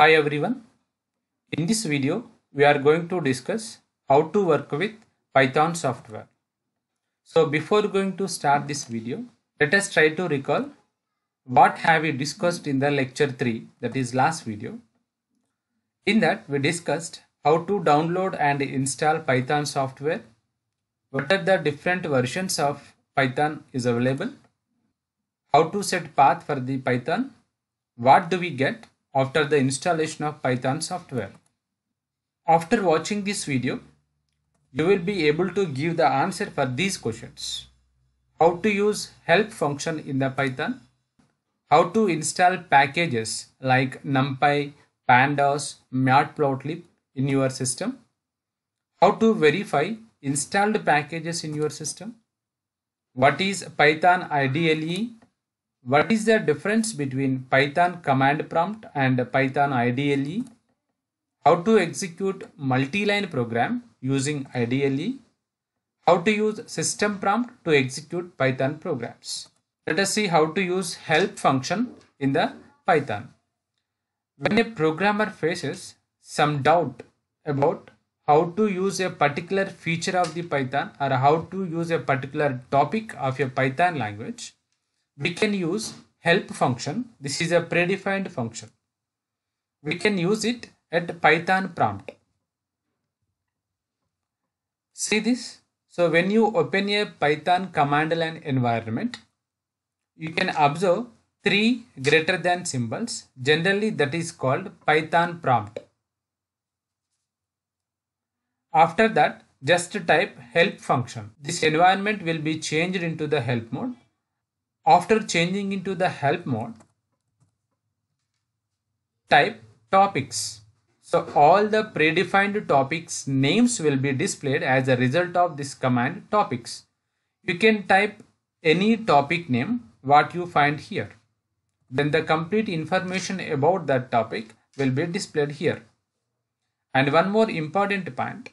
Hi everyone. In this video, we are going to discuss how to work with Python software. So before going to start this video, let us try to recall what have we discussed in the lecture 3 that is last video. In that we discussed how to download and install Python software, what are the different versions of Python is available, how to set path for the Python, what do we get after the installation of Python software. After watching this video, you will be able to give the answer for these questions. How to use help function in the Python, how to install packages like NumPy, Pandas, Matplotlib in your system, how to verify installed packages in your system, what is Python IDLE, what is the difference between Python command prompt and Python IDLE, how to execute multi-line program using IDLE, how to use system prompt to execute Python programs. Let us see how to use help function in the Python. When a programmer faces some doubt about how to use a particular feature of the Python or how to use a particular topic of a Python language, we can use help function. This is a predefined function. We can use it at Python prompt. See this? So when you open a Python command line environment, you can observe three greater than symbols. Generally that is called Python prompt. After that, just type help function. This environment will be changed into the help mode. After changing into the help mode, type topics. So all the predefined topics names will be displayed as a result of this command topics. You can type any topic name what you find here. Then the complete information about that topic will be displayed here. And one more important point.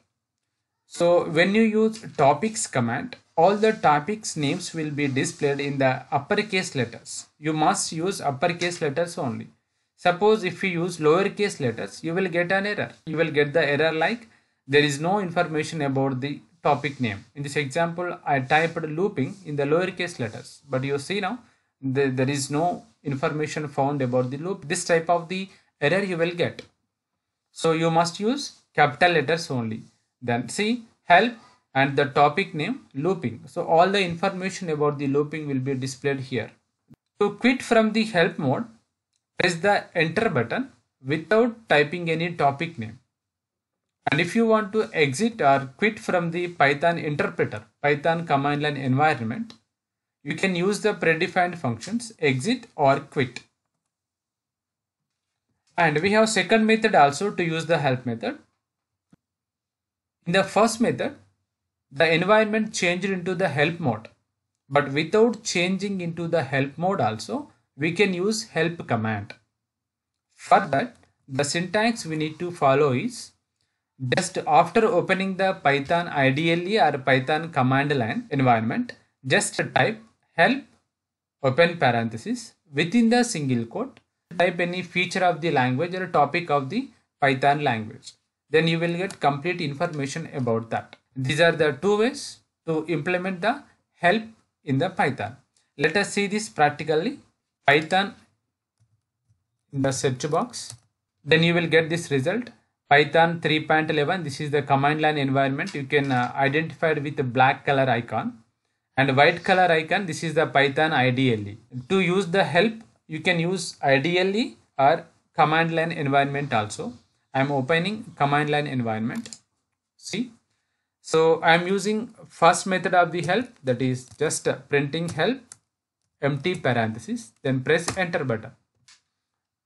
So when you use topics command, all the topics names will be displayed in the uppercase letters. You must use uppercase letters only. Suppose if you use lowercase letters, you will get an error. You will get the error like there is no information about the topic name. In this example, I typed looping in the lowercase letters, but you see now the, there is no information found about the loop. This type of the error you will get. So you must use capital letters only. Then see help and the topic name looping. So all the information about the looping will be displayed here. To quit from the help mode, press the enter button without typing any topic name. And if you want to exit or quit from the Python interpreter, Python command line environment, you can use the predefined functions exit or quit. And we have second method also to use the help method. In the first method, the environment changed into the help mode. But without changing into the help mode also, we can use help command. For that, the syntax we need to follow is just after opening the Python IDLE or Python command line environment, just type help open parenthesis within the single quote type any feature of the language or topic of the Python language. Then you will get complete information about that. These are the two ways to implement the help in the Python. Let us see this practically. Python in the search box. Then you will get this result. Python 3.11. This is the command line environment. You can uh, identify it with the black color icon and white color icon. This is the Python IDLE. To use the help, you can use IDLE or command line environment also. I am opening command line environment. See. So I am using first method of the help that is just printing help empty parenthesis then press enter button.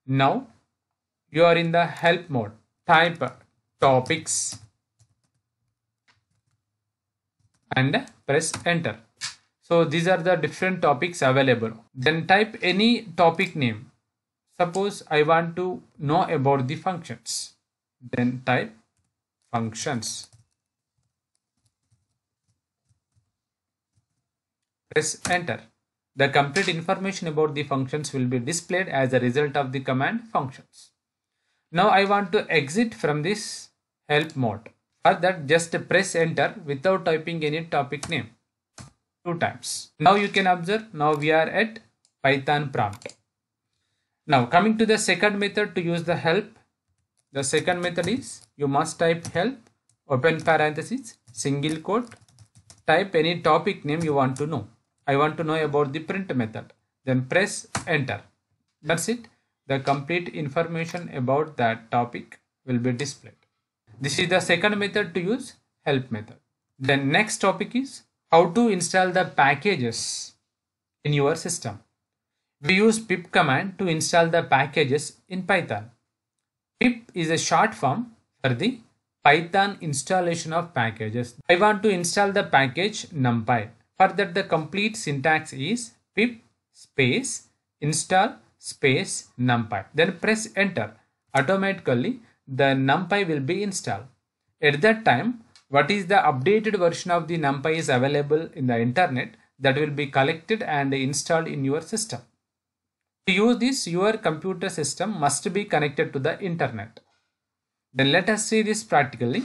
Now you are in the help mode. Type topics and press enter. So these are the different topics available. Then type any topic name. Suppose I want to know about the functions. Then type functions. Press enter. The complete information about the functions will be displayed as a result of the command functions. Now I want to exit from this help mode. For that just press enter without typing any topic name two times. Now you can observe now we are at Python prompt. Now coming to the second method to use the help. The second method is you must type help open parenthesis single quote type any topic name you want to know. I want to know about the print method. Then press enter. That's it. The complete information about that topic will be displayed. This is the second method to use help method. Then next topic is how to install the packages in your system. We use pip command to install the packages in Python. Pip is a short form for the Python installation of packages. I want to install the package numpy. For that the complete syntax is pip space install space numpy. Then press enter. Automatically the numpy will be installed. At that time what is the updated version of the numpy is available in the internet that will be collected and installed in your system. To use this your computer system must be connected to the internet. Then let us see this practically.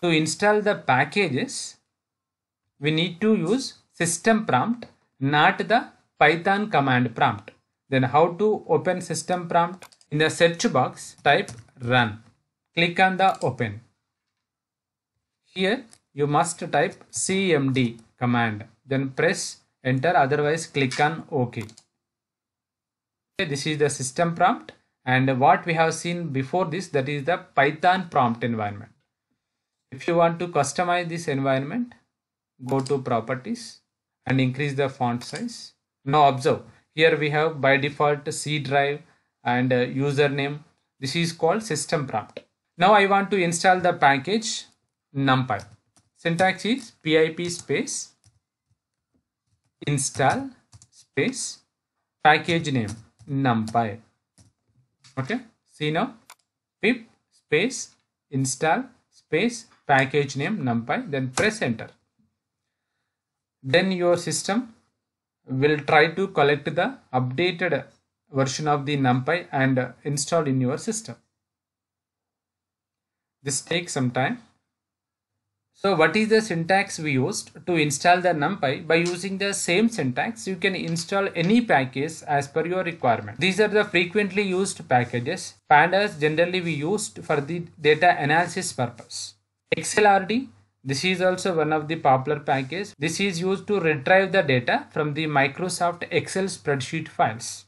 To install the packages we need to use system prompt not the python command prompt. Then how to open system prompt? In the search box type run. Click on the open. Here you must type cmd command then press enter otherwise click on ok. This is the system prompt and what we have seen before this that is the python prompt environment. If you want to customize this environment go to properties and increase the font size. Now observe here we have by default C drive and uh, username. This is called system prompt. Now I want to install the package numpy. Syntax is pip space install space package name numpy. Okay, see now pip space install space package name numpy then press enter. Then your system will try to collect the updated version of the numpy and install in your system. This takes some time. So what is the syntax we used to install the NumPy? By using the same syntax, you can install any package as per your requirement. These are the frequently used packages. Pandas generally we used for the data analysis purpose. XLRD, this is also one of the popular packages. This is used to retrieve the data from the Microsoft Excel spreadsheet files.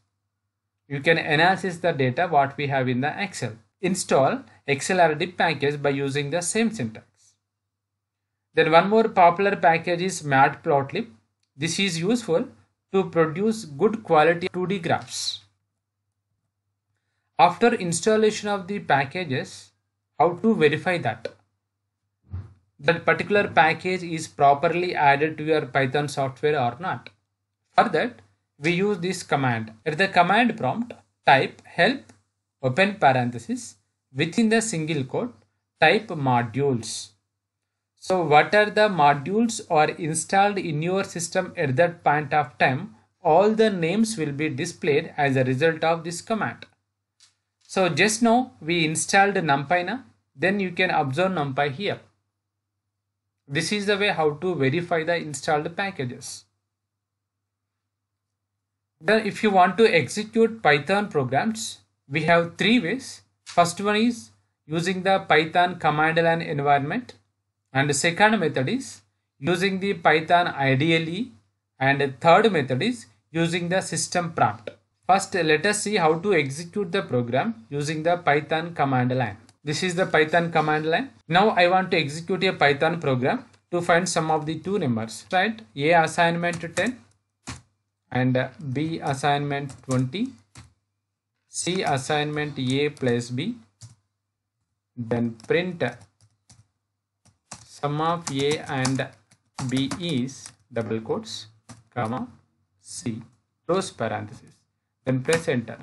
You can analyze the data what we have in the Excel. Install XLRD package by using the same syntax. Then one more popular package is Matplotlib. This is useful to produce good quality 2D graphs. After installation of the packages, how to verify that? That particular package is properly added to your Python software or not. For that, we use this command. At the command prompt, type help open parenthesis within the single quote type modules so what are the modules are installed in your system at that point of time? All the names will be displayed as a result of this command. So just now we installed NumPy now. Then you can observe NumPy here. This is the way how to verify the installed packages. Then if you want to execute Python programs, we have three ways. First one is using the Python command line environment and the second method is using the python IDLE and the third method is using the system prompt. First let us see how to execute the program using the python command line. This is the python command line. Now I want to execute a python program to find sum of the two numbers. Right? A assignment 10 and B assignment 20. C assignment A plus B. Then print sum of a and b is double quotes comma c close parenthesis. Then press enter.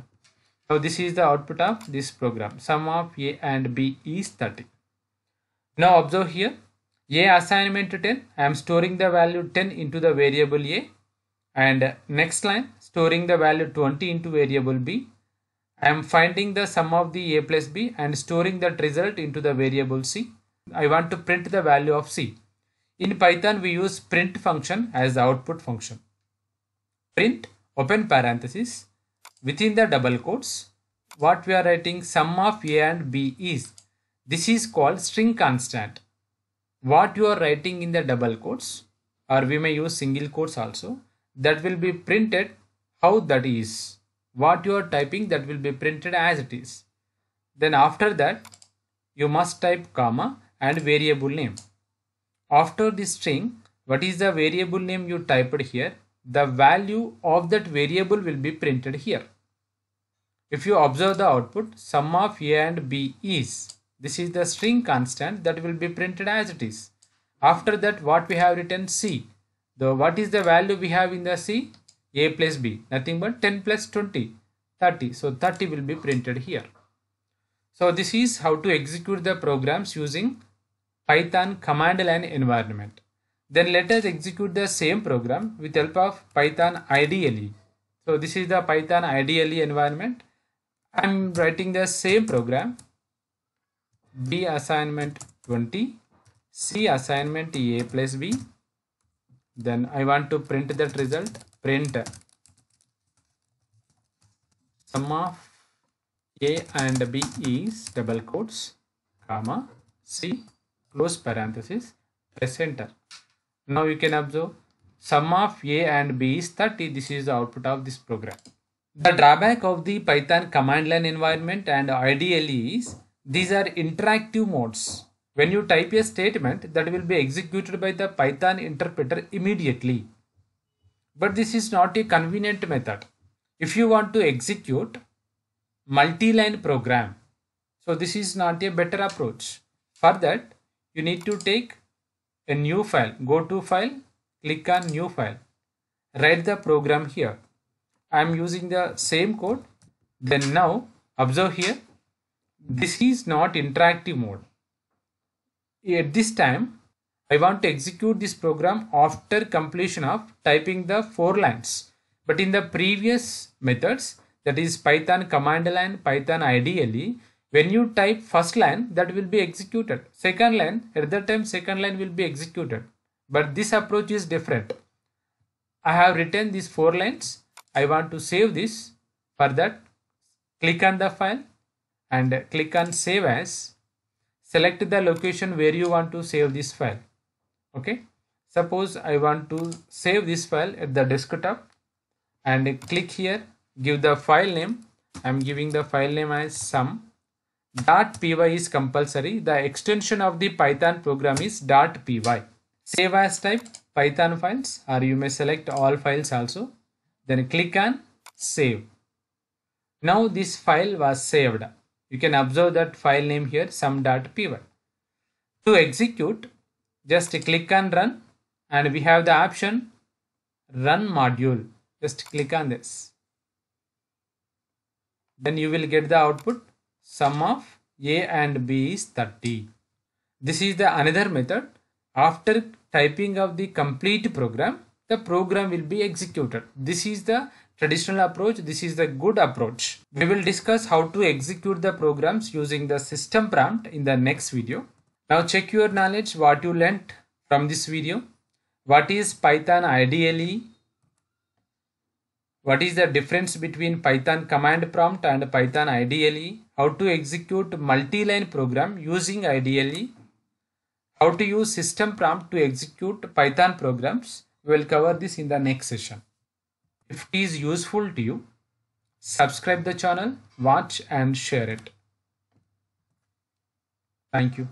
Now this is the output of this program. Sum of a and b is 30 now observe here. A assignment 10 i am storing the value 10 into the variable a. And next line storing the value 20 into variable b. I am finding the sum of the a plus b and storing that result into the variable c. I want to print the value of c. In Python, we use print function as the output function. Print, open parenthesis, within the double quotes, what we are writing sum of a and b is. This is called string constant. What you are writing in the double quotes or we may use single quotes also that will be printed how that is. What you are typing that will be printed as it is. Then after that you must type comma and variable name. After this string, what is the variable name you typed here? The value of that variable will be printed here. If you observe the output, sum of a and b is. This is the string constant that will be printed as it is. After that, what we have written c. The what is the value we have in the c? a plus b. Nothing but 10 plus 20, 30. So 30 will be printed here. So this is how to execute the programs using Python command line environment. Then let us execute the same program with help of Python IDLE. So this is the Python IDLE environment. I'm writing the same program B assignment 20 C assignment A plus B then I want to print that result print sum of A and B is double quotes comma C close parenthesis, press enter. Now you can observe sum of a and b is 30. This is the output of this program. The drawback of the Python command line environment and IDLE is these are interactive modes. When you type a statement that will be executed by the Python interpreter immediately. But this is not a convenient method. If you want to execute multi-line program, so this is not a better approach. For that, you need to take a new file. Go to file click on new file. Write the program here. I am using the same code. Then now observe here. This is not interactive mode. At this time i want to execute this program after completion of typing the four lines. But in the previous methods that is python command line python idle when you type first line that will be executed. Second line at that time second line will be executed. But this approach is different. I have written these four lines. I want to save this. For that click on the file and click on save as. Select the location where you want to save this file. Okay? Suppose i want to save this file at the desktop and click here give the file name. I'm giving the file name as sum Dot .py is compulsory. The extension of the Python program is dot .py. Save as type Python files or you may select all files also. Then click on save. Now this file was saved. You can observe that file name here sum.py. To execute, just click on run and we have the option run module. Just click on this. Then you will get the output sum of a and b is 30. This is the another method. After typing of the complete program, the program will be executed. This is the traditional approach. This is the good approach. We will discuss how to execute the programs using the system prompt in the next video. Now check your knowledge what you learnt from this video. What is Python IDLE? What is the difference between Python command prompt and Python IDLE? How to execute multi-line program using IDLE? How to use system prompt to execute Python programs? We will cover this in the next session. If it is useful to you, subscribe the channel, watch and share it. Thank you.